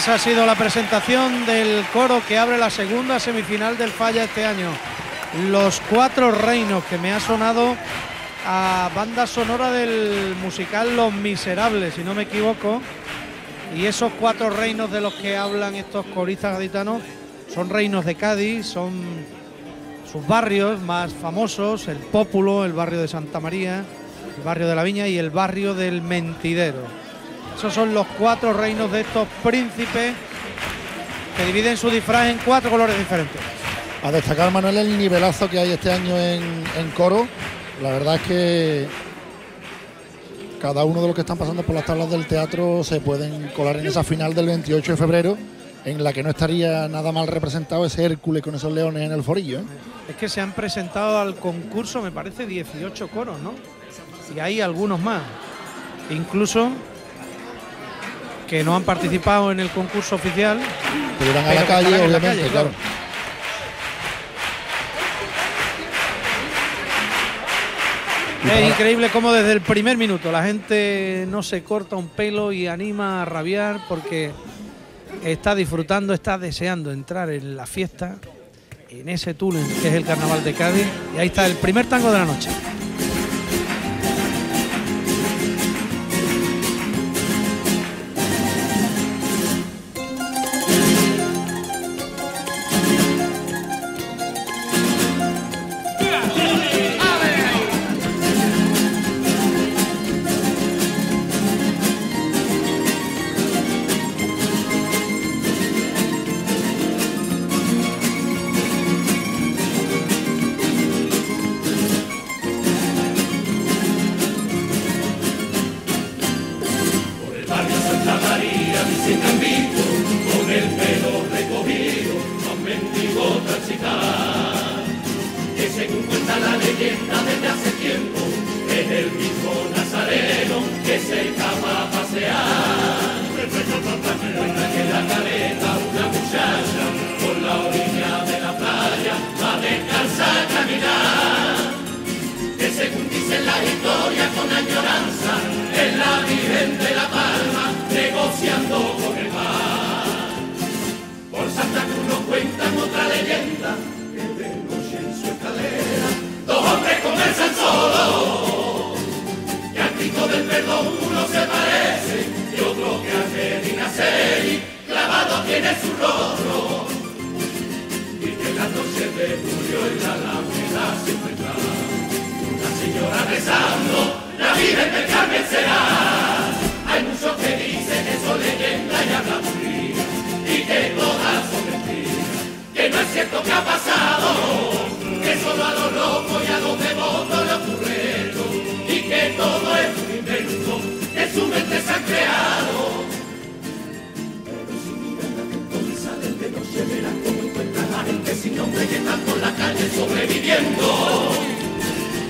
Esa ha sido la presentación del coro que abre la segunda semifinal del Falla este año. Los cuatro reinos que me ha sonado a banda sonora del musical Los Miserables, si no me equivoco. Y esos cuatro reinos de los que hablan estos coristas gaditanos son reinos de Cádiz, son sus barrios más famosos, el Pópulo, el barrio de Santa María, el barrio de la Viña y el barrio del Mentidero. Esos son los cuatro reinos de estos príncipes que dividen su disfraz en cuatro colores diferentes. A destacar, Manuel, el nivelazo que hay este año en, en coro. La verdad es que cada uno de los que están pasando por las tablas del teatro se pueden colar en esa final del 28 de febrero, en la que no estaría nada mal representado ese Hércules con esos leones en el forillo. ¿eh? Es que se han presentado al concurso, me parece, 18 coros, ¿no? Y hay algunos más. Incluso que no han participado en el concurso oficial. Irán a la calle, la obviamente, calle, claro. claro. Es increíble cómo desde el primer minuto la gente no se corta un pelo y anima a rabiar porque está disfrutando, está deseando entrar en la fiesta, en ese túnel que es el Carnaval de Cádiz. Y ahí está el primer tango de la noche. Calle sobreviviendo.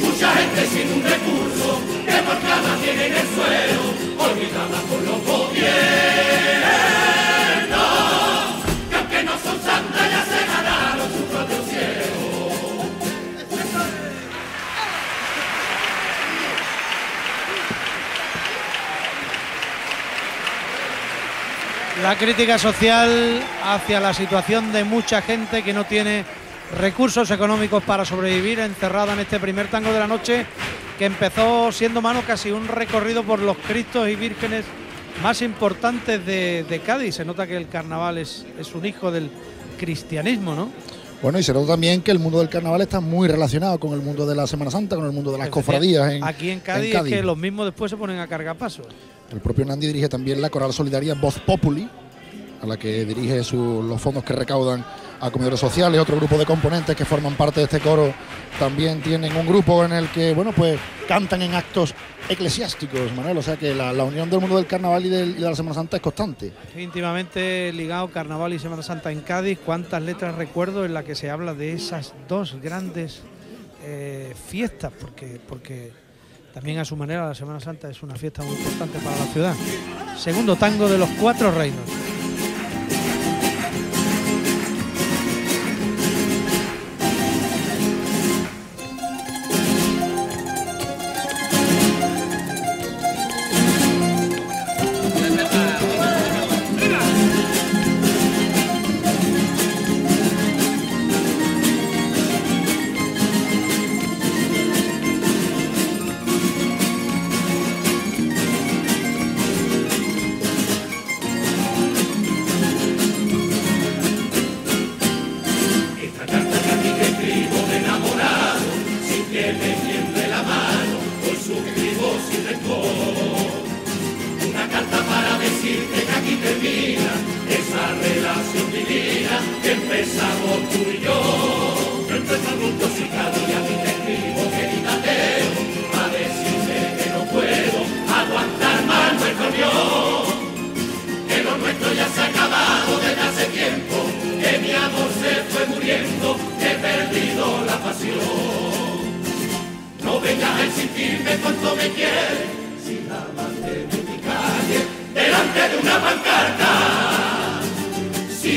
Mucha gente sin un recurso que por cada tiene en el suelo, olvidada por los gobiernos, que aunque no son santas ya se ganaron su propio cielo. La crítica social hacia la situación de mucha gente que no tiene recursos económicos para sobrevivir encerrada en este primer tango de la noche que empezó siendo mano casi un recorrido por los Cristos y Vírgenes más importantes de, de Cádiz. Se nota que el carnaval es, es un hijo del cristianismo, ¿no? Bueno, y se nota también que el mundo del carnaval está muy relacionado con el mundo de la Semana Santa, con el mundo de las cofradías. En, Aquí en Cádiz, Cádiz. es que los mismos después se ponen a cargar pasos. El propio Nandi dirige también la coral solidaria Voz Populi, a la que dirige su- los fondos que recaudan a comedores sociales. Otro grupo de componentes que forman parte de este coro también tienen un grupo en el que, bueno, pues cantan en actos eclesiásticos, Manuel. O sea que la, la unión del mundo del carnaval y, de la Semana Santa es constante. íntimamente ligado Carnaval y Semana Santa en Cádiz. ¿Cuántas letras recuerdo en las que se habla de esas dos grandes eh, fiestas? Porque, porque también a su manera la Semana Santa es una fiesta muy importante para la ciudad. Segundo tango de los cuatro reinos.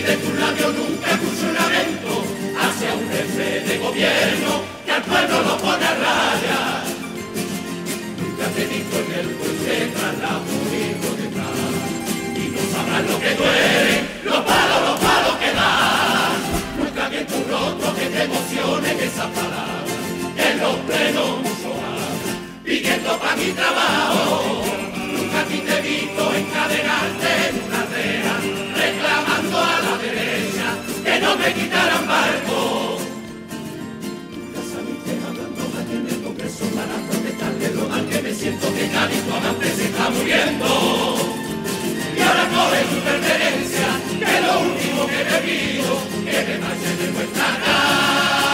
De tu labio nunca escucho un lamento hacia un jefe de gobierno que al pueblo lo pone a raya. Nunca te visto en el puente tras la bonito detrás y no sabrás lo que duele, los palos, los palos que dan. Nunca vi en tu rostro que te emocionen esas palabras, en los plenos mucho más, pidiendo para mi trabajo. Nunca a ti te he visto encadenarte me quitaran barco. Nunca saliste hablando aquí en el Congreso para protestarle lo mal que me siento que Cádiz tu amante se está muriendo y ahora coge tu pertenencia, que lo último que te pido, que te marches de nuestra casa,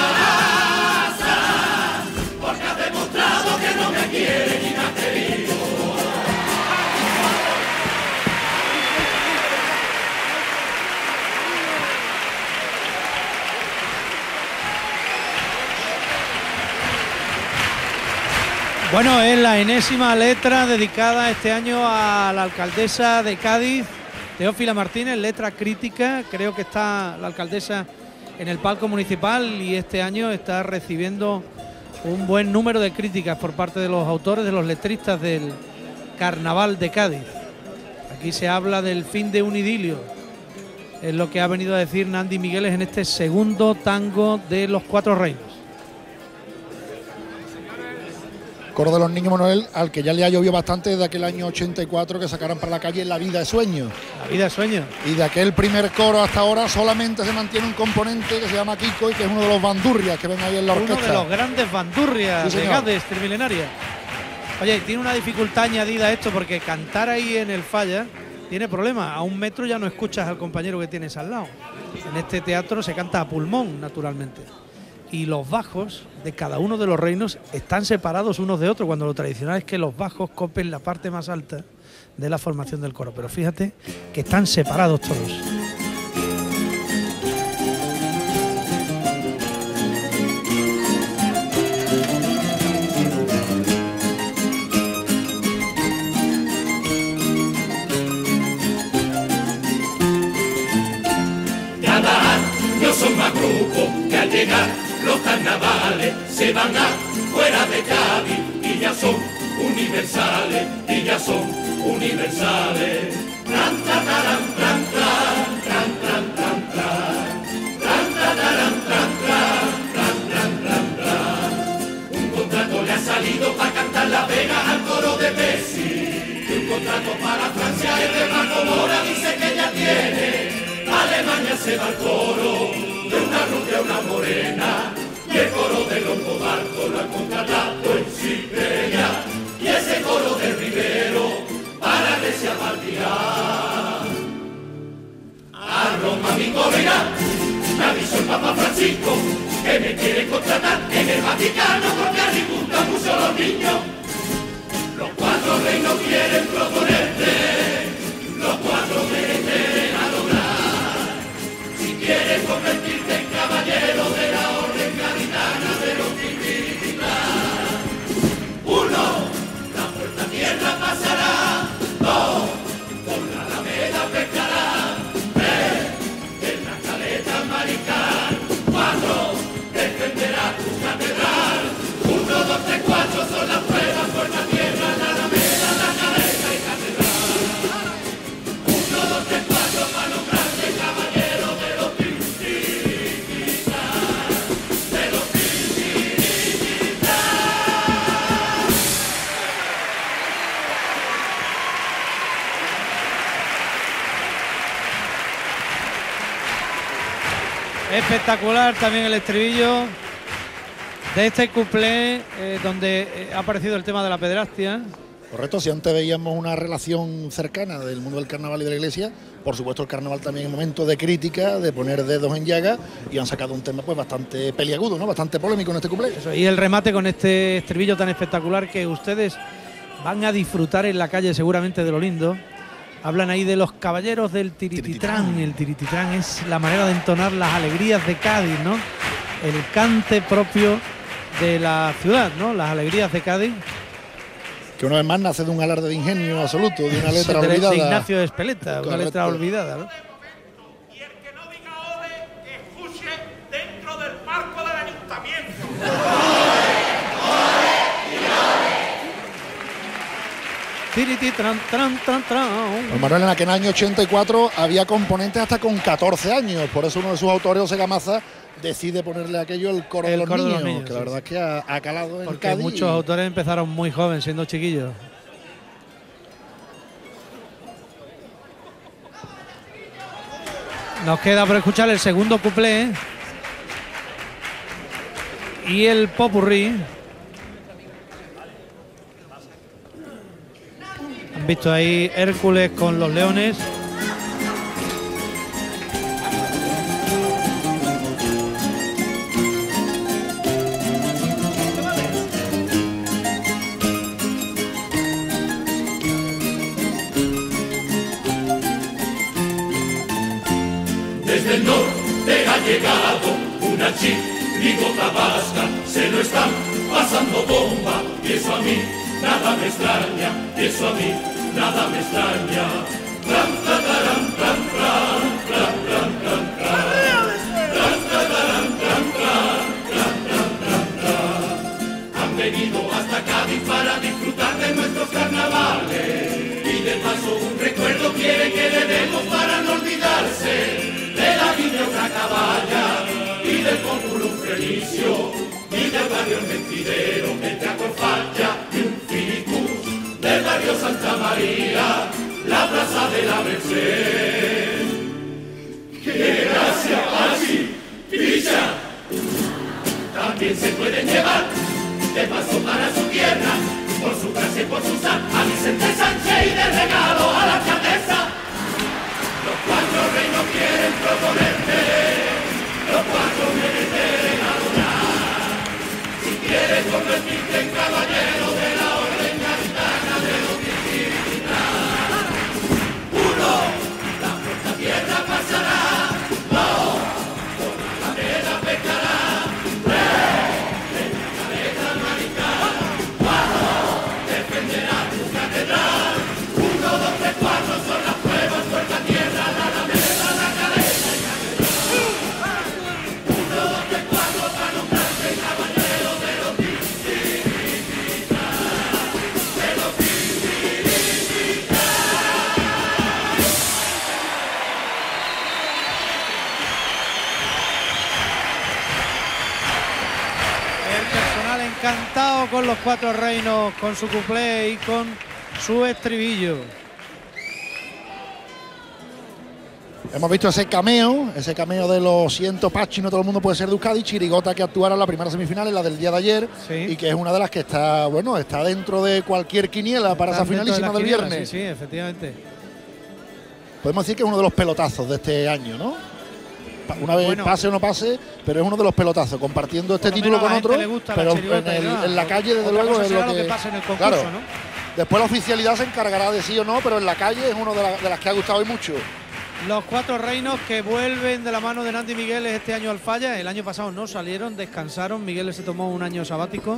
Bueno, es la enésima letra dedicada este año a la alcaldesa de Cádiz, Teófila Martínez, letra crítica. Creo que está la alcaldesa en el palco municipal y este año está recibiendo un buen número de críticas por parte de los autores, de los letristas del Carnaval de Cádiz. Aquí se habla del fin de un idilio. Es lo que ha venido a decir Nandi Migueles en este segundo tango de los cuatro reinos. Coro de los Niños Manuel, al que ya le ha llovido bastante desde aquel año 84 que sacaron para la calle La Vida de Sueño. La vida de sueño. Y de aquel primer coro hasta ahora solamente se mantiene un componente que se llama Kiko y que es uno de los bandurrias que ven ahí en la Uno orquesta. de los grandes bandurrias Sí, de. Gades, trimilenaria. Oye, tiene una dificultad añadida esto porque cantar ahí en el falla tiene problema. A un metro ya no escuchas al compañero que tienes al lado. En este teatro se canta a pulmón, naturalmente. Y los bajos de cada uno de los reinos están separados unos de otros, cuando lo tradicional es que los bajos copen la parte más alta de la formación del coro. Pero fíjate que están separados todos. Cada año son más grupos que al llegar los carnavales se van a fuera de Cádiz y ya son universales, y ya son universales. Tran, tran, tran. Un contrato le ha salido para cantar la vega al coro de Messi. Y un contrato para Francia el de Paco Mora dice que ya tiene. Alemania se va al coro de una rubia una morena. Y el coro de los Barco lo han contratado en Siberia. Y ese coro de Rivero para que se amaldiar. A Roma mi correrá, me avisó el Papa Francisco que me quiere contratar en el Vaticano Espectacular también el estribillo de este cuplé eh, donde eh, ha aparecido el tema de la pederastia. Correcto, si antes veíamos una relación cercana del mundo del carnaval y de la iglesia, por supuesto el carnaval también es momento de crítica, de poner dedos en llaga y han sacado un tema pues bastante peliagudo, ¿no? Bastante polémico en este cuplé. Eso, y el remate con este estribillo tan espectacular que ustedes van a disfrutar en la calle seguramente de lo lindo. Hablan ahí de los caballeros del tirititrán. El tirititrán es la manera de entonar las alegrías de Cádiz, ¿no? El cante propio de la ciudad, ¿no? Las alegrías de Cádiz. Que una vez más nace de un alarde de ingenio absoluto, de una letra de olvidada. Ignacio Espeleta, una letra olvidada, ¿no? Y el que no diga ole, que escuche dentro del marco del ayuntamiento. Tran, tran, tran. Manuel en aquel año 84 había componentes hasta con 14 años, por eso uno de sus autores, José Gamaza, decide ponerle aquello el coro, de, los coro de los niños, niños, que la verdad es que ha, ha calado en Porque Cádiz. muchos autores empezaron muy jóvenes, siendo chiquillos. Nos queda por escuchar el segundo cuplé y el popurrí. Visto ahí Hércules con los leones. Desde el norte ha llegado una chirigota vasca, se lo están pasando bomba, y eso a mí nada me extraña, y eso a mí nada me extraña. Tran, tatarán, tran, tran, tran, tran, tran, tran. Tran, tatarán, tran, tran, tran, tran, tran, tran. a Cádiz para disfrutar de nuestros carnavales. Y de paso un recuerdo quiere que le demos para no olvidarse de la otra caballa y del cómpulo felicio y del barrio mentidero, el traco falla La plaza de la Merced. ¡Qué gracia, así, ficha! También se pueden llevar de paso para su tierra, por su clase y por su sal, a Vicente Sánchez y de regalo a la alcaldesa. Los cuatro reinos quieren proponerte, los cuatro merecen adorar. Si quieres convertirte en caballero de los cuatro reinos, con su cuplé y con su estribillo. Hemos visto ese cameo, ese cameo de los siento Pachi, no todo el mundo puede ser de Euskadi, Chirigota que actuara en la primera semifinal, en la del día de ayer, Sí. y que es una de las que está, bueno, está dentro de cualquier quiniela para esa de finalísima del quiniela, viernes. Sí, sí, efectivamente. Podemos decir que es uno de los pelotazos de este año, ¿no? Una vez Bueno. pase o no pase, pero es uno de los pelotazos, compartiendo este título con otro, la pero en, el- la calle, desde Otra luego, es lo lo que, pase en el concurso, claro. ¿no? Después la oficialidad se encargará de sí o no, pero en la calle es uno de, la- de las que ha gustado hoy mucho. Los cuatro reinos que vuelven de la mano de Nandi Migueles este año al falla. El año pasado no salieron, descansaron. Migueles se tomó un año sabático.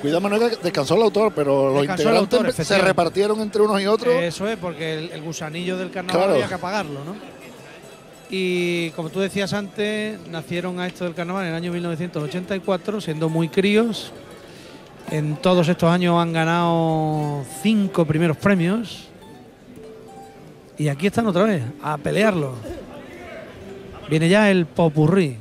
Cuidado, Manuel, descansó el autor, pero los Descansó integrantes autor, se repartieron entre unos y otros. Eso es, porque el, el gusanillo del carnaval Claro. había que apagarlo, ¿no? Y como tú decías antes, nacieron a esto del carnaval en el año 1984, siendo muy críos. En todos estos años han ganado cinco primeros premios. Y aquí están otra vez, a pelearlo. Viene ya el popurrí.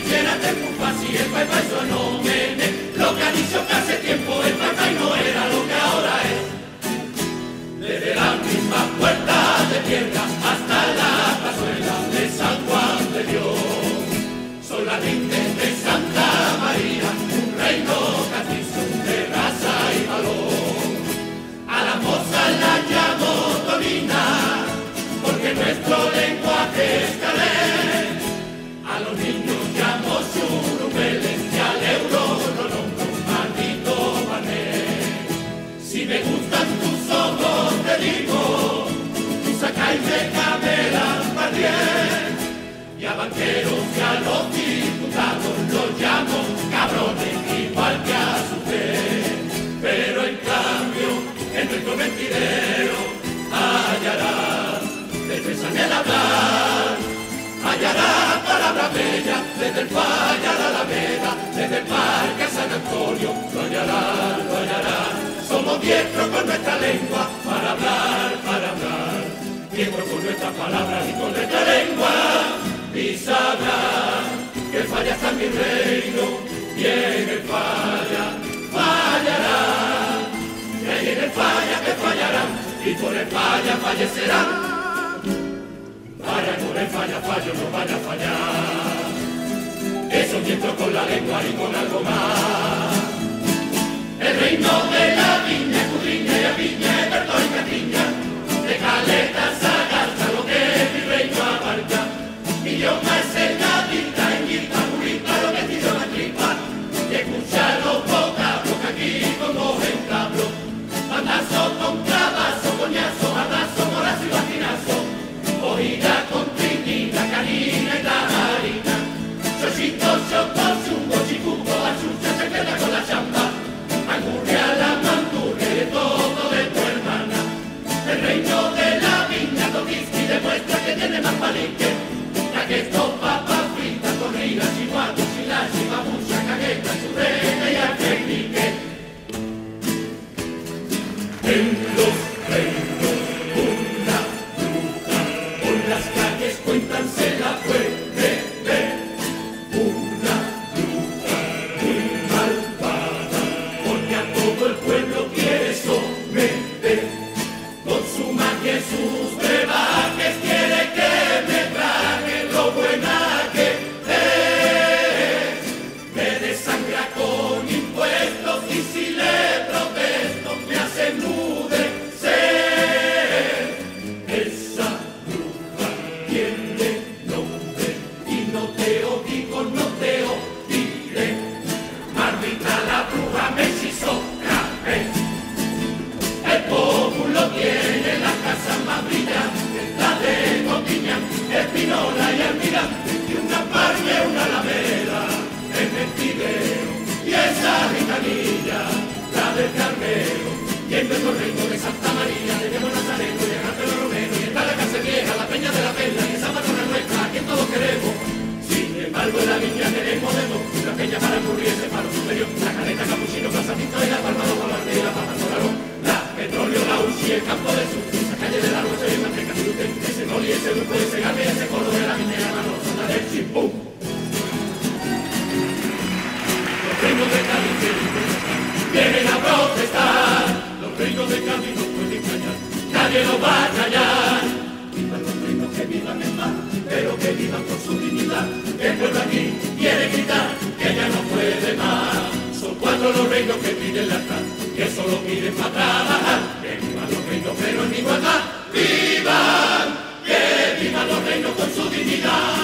Quiera te fácil, el pai pai sonó hasta la plazuela de San Juan de Dios lindes de Santa María, un reino castizo de raza y valor. A la moza la llamo Dolina, porque nuestro lenguaje es banqueros y a los diputados los llamo cabrones igual que a su vez. Pero en cambio, en nuestro mentidero hallarás defensa en el hablar, hallarás palabras bellas desde el valle a la alameda, desde el parque a San Antonio, lo hallarás, lo hallarás. Somos diestros con nuestra lengua para hablar, para hablar, diestros con nuestras palabras y con nuestra lengua. le falla, fallecerá. Vaya, no le falla, fallo, no vaya a fallar. Eso mientras con la lengua y con algo más. El reino de la viña, cudriña y a viña, Bertó y Catiña, de caleta, sagarza, lo que mi reino abarca. Mi idioma es el que no va a callar. Vivan los primos que vivan en paz, pero que vivan con su dignidad. El pueblo aquí quiere gritar que ya no puede más. Son cuatro los reinos que piden la paz, que solo piden para trabajar. Que vivan los reinos pero en igualdad. ¡Vivan! ¡Que vivan los reinos con su dignidad!